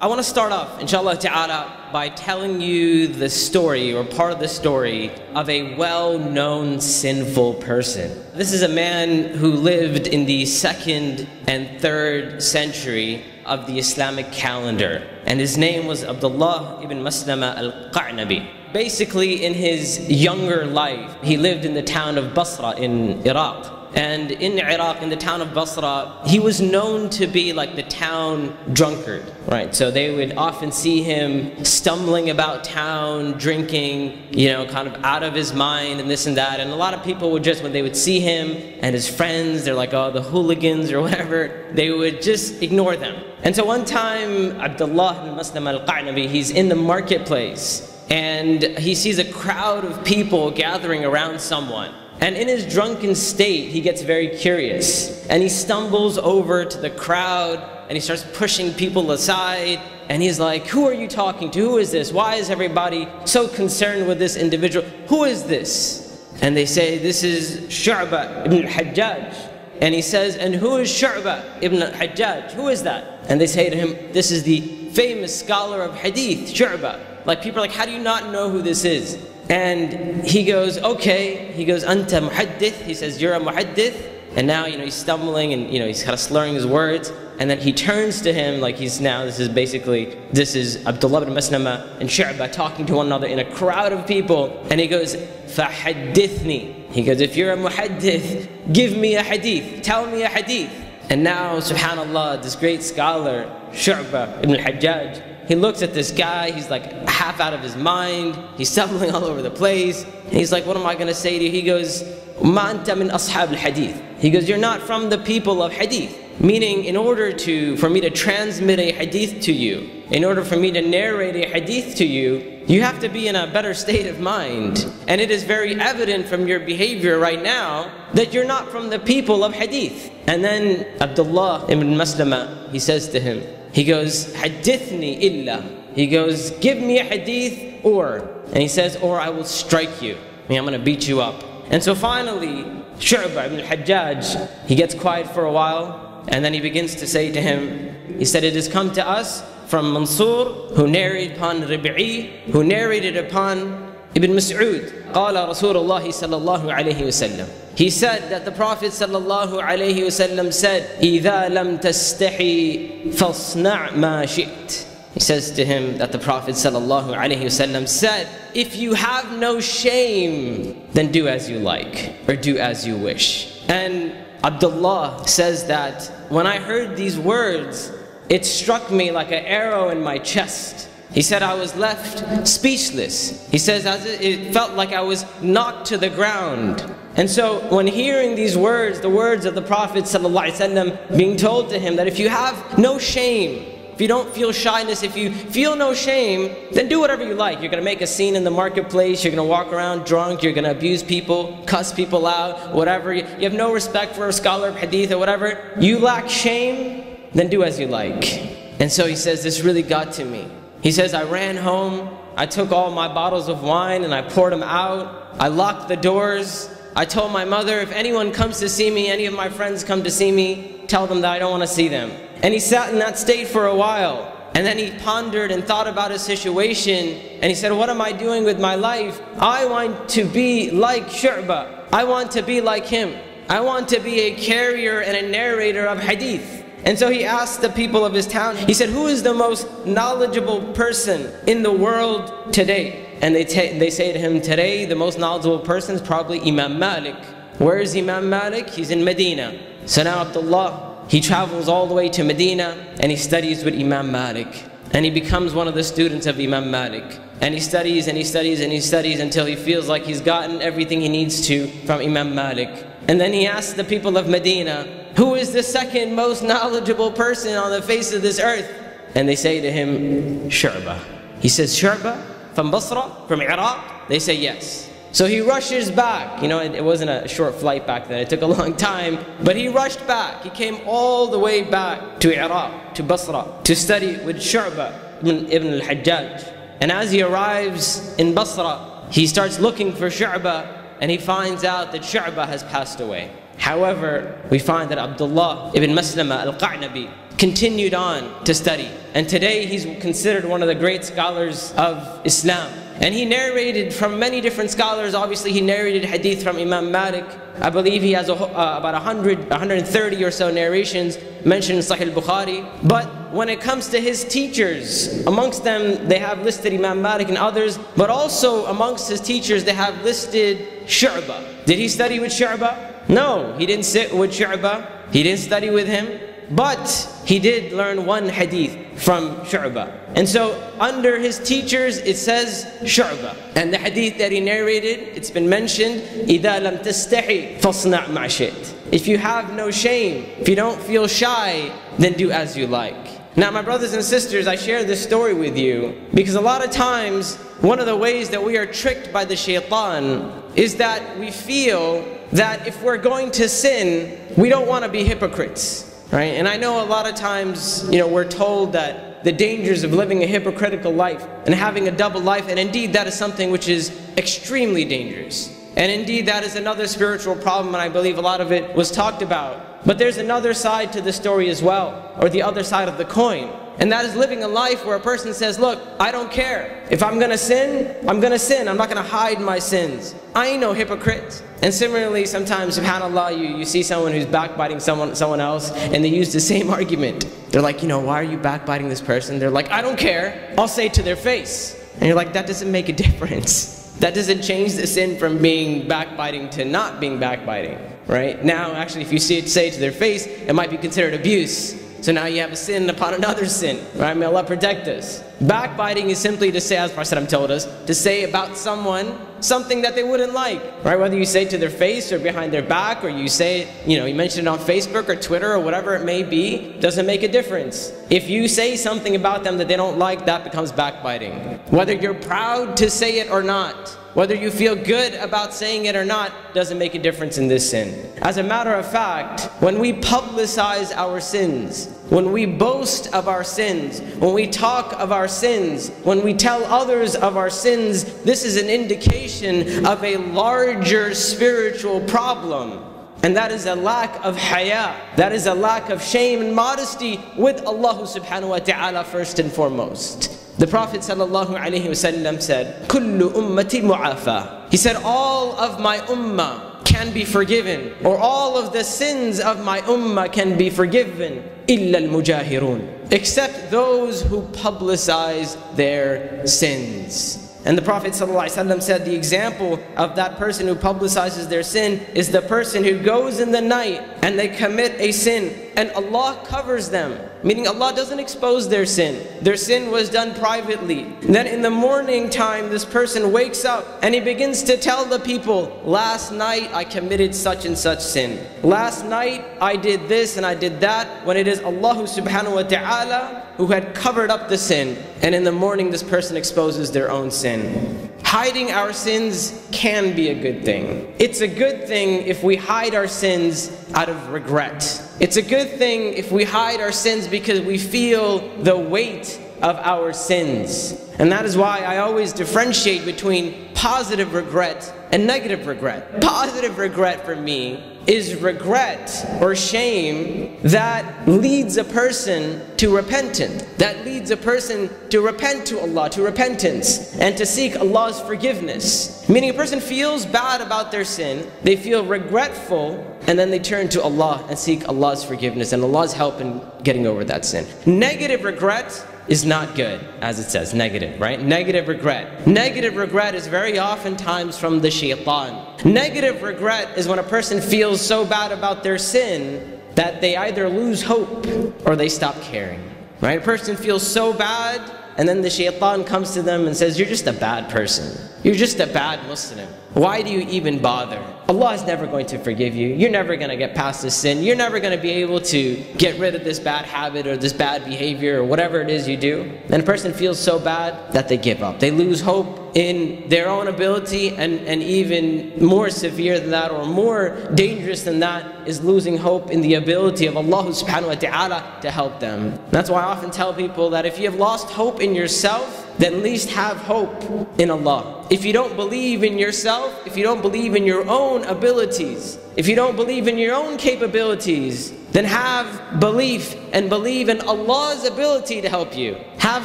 I want to start off, inshallah ta'ala, by telling you the story or part of the story of a well known sinful person. This is a man who lived in the second and third century of the Islamic calendar, and his name was Abdullah ibn Maslama al Qa'nabi. Basically, in his younger life, he lived in the town of Basra in Iraq. And in Iraq, in the town of Basra, he was known to be like the town drunkard, right? So they would often see him stumbling about town, drinking, you know, kind of out of his mind and this and that. And a lot of people would just, when they would see him and his friends, they're like, oh, the hooligans or whatever, they would just ignore them. And so one time, Abdullah ibn Maslama al-Qa'nabi, he's in the marketplace and he sees a crowd of people gathering around someone. And in his drunken state, he gets very curious. And he stumbles over to the crowd and he starts pushing people aside. And he's like, Who are you talking to? Who is this? Why is everybody so concerned with this individual? Who is this? And they say, This is Shu'bah ibn al-Hajjaj. And he says, And who is Shu'bah ibn al-Hajjaj? Who is that? And they say to him, This is the famous scholar of hadith, Shu'bah. Like people are like, How do you not know who this is? And he goes, okay. He goes, anta muhaddith. He says, you're a muhaddith. And now, you know, he's stumbling and, you know, he's kind of slurring his words. And then he turns to him like he's now, this is basically, this is Abdullah ibn Maslama and Shu'bah talking to one another in a crowd of people. And he goes, فَحَدِّثْنِي He goes, if you're a muhaddith, give me a hadith. Tell me a hadith. And now, subhanAllah, this great scholar, Shu'bah ibn al-Hajjaj, he looks at this guy, he's like half out of his mind, he's stumbling all over the place. And he's like, what am I going to say to you? He goes, Ma anta min ashab al-hadith. He goes, you're not from the people of hadith. Meaning, in order to, for me to transmit a hadith to you, in order for me to narrate a hadith to you, you have to be in a better state of mind. And it is very evident from your behavior right now that you're not from the people of hadith. And then Abdullah ibn Maslama, he says to him, he goes, Hadithni illa. He goes, give me a hadith or. And he says, or I will strike you. I mean, I'm going to beat you up. And so finally, Shu'bah ibn al-Hajjaj, he gets quiet for a while. And then he begins to say to him, he said, it has come to us from Mansur, who narrated upon Rib'i, who narrated upon Ibn Mas'ud. قال رسول الله صلى الله عليه وسلم he said that the Prophet ﷺ said, إِذَا لَمْ تَسْتَحِي فَاصْنَعْ مَا شِئْتِ He says to him that the Prophet ﷺ said, If you have no shame, then do as you like, or do as you wish. And Abdullah says that when I heard these words, it struck me like an arrow in my chest. He said I was left speechless. He says as it felt like I was knocked to the ground. And so when hearing these words, the words of the Prophet ﷺ being told to him that if you have no shame, if you don't feel shyness, if you feel no shame, then do whatever you like. You're going to make a scene in the marketplace, you're going to walk around drunk, you're going to abuse people, cuss people out, whatever. You have no respect for a scholar of hadith or whatever. You lack shame, then do as you like. And so he says, this really got to me. He says, I ran home, I took all my bottles of wine and I poured them out. I locked the doors. I told my mother, if anyone comes to see me, any of my friends come to see me, tell them that I don't want to see them. And he sat in that state for a while. And then he pondered and thought about his situation. And he said, what am I doing with my life? I want to be like Shu'bah. I want to be like him. I want to be a carrier and a narrator of hadith. And so he asked the people of his town, he said, who is the most knowledgeable person in the world today? And they, they say to him, today the most knowledgeable person is probably Imam Malik. Where is Imam Malik? He's in Medina. So now Abdullah, he travels all the way to Medina and he studies with Imam Malik. And he becomes one of the students of Imam Malik. And he studies and he studies and he studies until he feels like he's gotten everything he needs to from Imam Malik. And then he asks the people of Medina, who is the second most knowledgeable person on the face of this earth? And they say to him, Shu'bah. He says, Shu'bah? From Basra? From Iraq? They say yes. So he rushes back. You know, it, it, wasn't a short flight back then. It took a long time. But he rushed back. He came all the way back to Iraq, to Basra, to study with Shu'bah ibn, ibn al-Hajjaj. And as he arrives in Basra, he starts looking for Shu'bah and he finds out that Shu'bah has passed away. However, we find that Abdullah ibn Maslama al-Qa'nabi continued on to study. And today he's considered one of the great scholars of Islam. And he narrated from many different scholars. Obviously, he narrated hadith from Imam Malik. I believe he has a, uh, about 100, 130 or so narrations mentioned in Sahih al-Bukhari. But when it comes to his teachers, amongst them they have listed Imam Malik and others, but also amongst his teachers they have listed Shu'bah. Did he study with Shu'bah? No, he didn't sit with Shu'bah. He didn't study with him. But he did learn one hadith from Shu'bah. And so under his teachers it says Shu'bah. And the hadith that he narrated, it's been mentioned, إِذَا لَمْ تَسْتَحِي فَاصْنَعْ مَعْ شِئْتِ If you have no shame, if you don't feel shy, then do as you like. Now my brothers and sisters, I share this story with you because a lot of times one of the ways that we are tricked by the shaitan is that we feel that if we're going to sin, we don't want to be hypocrites. Right? And I know a lot of times, you know, we're told that the dangers of living a hypocritical life and having a double life, and indeed that is something which is extremely dangerous. And indeed that is another spiritual problem, and I believe a lot of it was talked about. But there's another side to the story as well, or the other side of the coin. And that is living a life where a person says, look, I don't care. If I'm going to sin, I'm going to sin. I'm not going to hide my sins. I ain't no hypocrite. And similarly, sometimes, subhanAllah, you, you see someone who's backbiting someone, someone else, and they use the same argument. They're like, you know, why are you backbiting this person? They're like, I don't care. I'll say to their face. And you're like, that doesn't make a difference. That doesn't change the sin from being backbiting to not being backbiting, right? Now, actually, if you see it say to their face, it might be considered abuse. So now you have a sin upon another sin, right? May Allah protect us. Backbiting is simply to say, as Prophet told us, to say about someone something that they wouldn't like, right? Whether you say it to their face or behind their back, or you say it, you know, you mention it on Facebook or Twitter or whatever it may be, doesn't make a difference. If you say something about them that they don't like, that becomes backbiting. Whether you're proud to say it or not, whether you feel good about saying it or not doesn't make a difference in this sin. As a matter of fact, when we publicize our sins, when we boast of our sins, when we talk of our sins, when we tell others of our sins, this is an indication of a larger spiritual problem. And that is a lack of haya. That is a lack of shame and modesty with Allah subhanahu wa ta'ala first and foremost. The Prophet ﷺ said, Kullu ummati mu'afa. He said, all of my ummah can be forgiven, or all of the sins of my ummah can be forgiven, illa al-mujahirun, except those who publicize their sins. And the Prophet ﷺ said the example of that person who publicizes their sin is the person who goes in the night and they commit a sin and Allah covers them. Meaning Allah doesn't expose their sin. Their sin was done privately. Then in the morning time, this person wakes up and he begins to tell the people, last night I committed such and such sin. Last night I did this and I did that when it is Allah subhanahu wa ta'ala who had covered up the sin. And in the morning this person exposes their own sin. Hiding our sins can be a good thing. It's a good thing if we hide our sins out of regret. It's a good thing if we hide our sins because we feel the weight of our sins. And that is why I always differentiate between positive regret and negative regret. Positive regret for me is regret or shame that leads a person to repentance, that leads a person to repent to Allah, to repentance, and to seek Allah's forgiveness. Meaning a person feels bad about their sin, they feel regretful, and then they turn to Allah and seek Allah's forgiveness and Allah's help in getting over that sin. Negative regret is not good, as it says, negative, right? Negative regret. Negative regret is very oftentimes from the shaitan. Negative regret is when a person feels so bad about their sin that they either lose hope or they stop caring. Right? A person feels so bad and then the shaitan comes to them and says, You're just a bad person. You're just a bad Muslim. Why do you even bother? Allah is never going to forgive you. You're never going to get past this sin. You're never going to be able to get rid of this bad habit or this bad behavior or whatever it is you do. And a person feels so bad that they give up. They lose hope in their own ability and, and even more severe than that or more dangerous than that is losing hope in the ability of Allah subhanahu wa ta'ala to help them. That's why I often tell people that if you have lost hope in yourself, then at least have hope in Allah. If you don't believe in yourself, if you don't believe in your own abilities, if you don't believe in your own capabilities, then have belief and believe in Allah's ability to help you. Have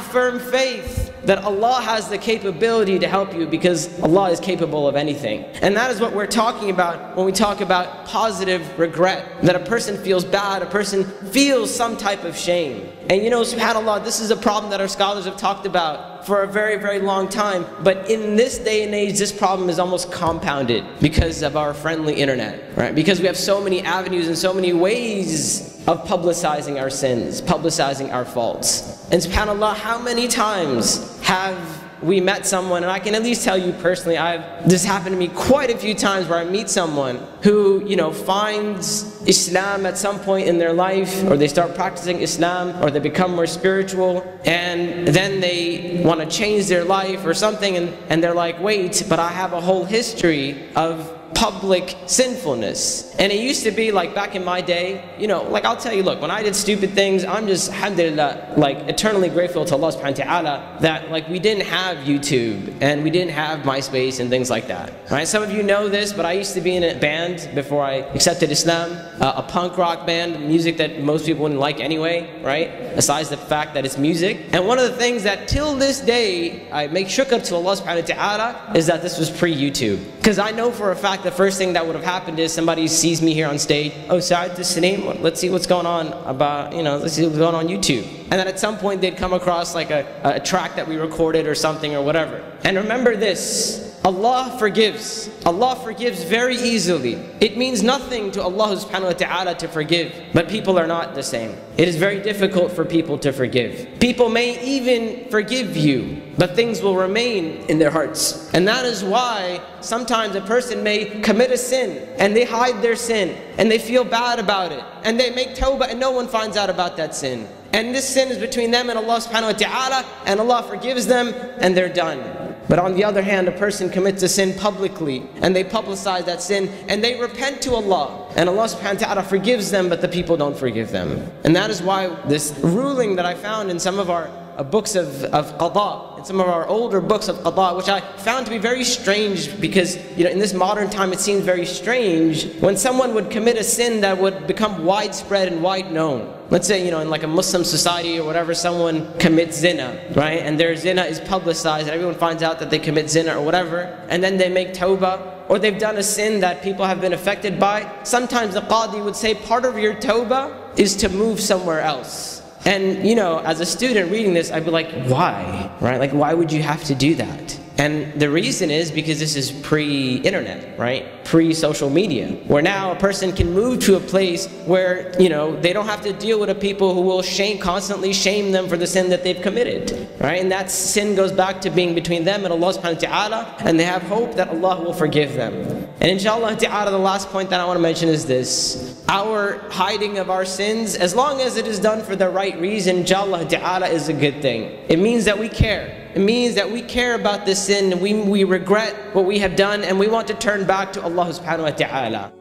firm faith that Allah has the capability to help you because Allah is capable of anything. And that is what we're talking about when we talk about positive regret. That a person feels bad, a person feels some type of shame. And you know, subhanAllah, this is a problem that our scholars have talked about for a very, very long time. But in this day and age, this problem is almost compounded because of our friendly internet, right? Because we have so many avenues and so many ways of publicizing our sins, publicizing our faults. And subhanAllah, how many times have we met someone, and I can at least tell you personally, I've this happened to me quite a few times where I meet someone who, you know, finds Islam at some point in their life, or they start practicing Islam, or they become more spiritual, and then they want to change their life or something, and, and they're like, wait, but I have a whole history of public sinfulness. And it used to be like back in my day, you know, like I'll tell you, look, when I did stupid things, I'm just, alhamdulillah, like eternally grateful to Allah subhanahu wa ta'ala that like we didn't have YouTube and we didn't have MySpace and things like that. Right? Some of you know this, but I used to be in a band before I accepted Islam, uh, a punk rock band, music that most people wouldn't like anyway, right? Besides the fact that it's music. And one of the things that till this day I make shukr to Allah subhanahu wa ta'ala is that this was pre-YouTube. Because I know for a fact the first thing that would have happened is somebody sees me here on stage. Oh, Saad Tasleem, let's see what's going on about, you know, let's see what's going on YouTube. And then at some point they'd come across like a, a track that we recorded or something or whatever. And remember this, Allah forgives. Allah forgives very easily. It means nothing to Allah subhanahu wa ta'ala to forgive. But people are not the same. It is very difficult for people to forgive. People may even forgive you, but things will remain in their hearts. And that is why sometimes a person may commit a sin and they hide their sin and they feel bad about it and they make tawbah and no one finds out about that sin. And this sin is between them and Allah subhanahu wa ta'ala and Allah forgives them and they're done. But on the other hand, a person commits a sin publicly and they publicize that sin and they repent to Allah. And Allah subhanahu wa ta'ala forgives them, but the people don't forgive them. And that is why this ruling that I found in some of our uh, books of, of qada, in some of our older books of qada, which I found to be very strange because you know in this modern time it seems very strange when someone would commit a sin that would become widespread and wide known. Let's say, you know, in like a Muslim society or whatever, someone commits zina, right? And their zina is publicized and everyone finds out that they commit zina or whatever, and then they make tawbah, or they've done a sin that people have been affected by. Sometimes the qadi would say part of your tawbah is to move somewhere else. And you know, as a student reading this, I'd be like, why? Right? Like, why would you have to do that? And the reason is because this is pre-internet, right? Pre-social media, where now a person can move to a place where, you know, they don't have to deal with a people who will shame, constantly shame them for the sin that they've committed, right? And that sin goes back to being between them and Allah subhanahu wa ta'ala, and they have hope that Allah will forgive them. And inshallah ta'ala, the last point that I want to mention is this. Our hiding of our sins, as long as it is done for the right reason, inshallah ta'ala is a good thing. It means that we care. It means that we care about this sin, we, we regret what we have done, and we want to turn back to Allah subhanahu wa ta'ala.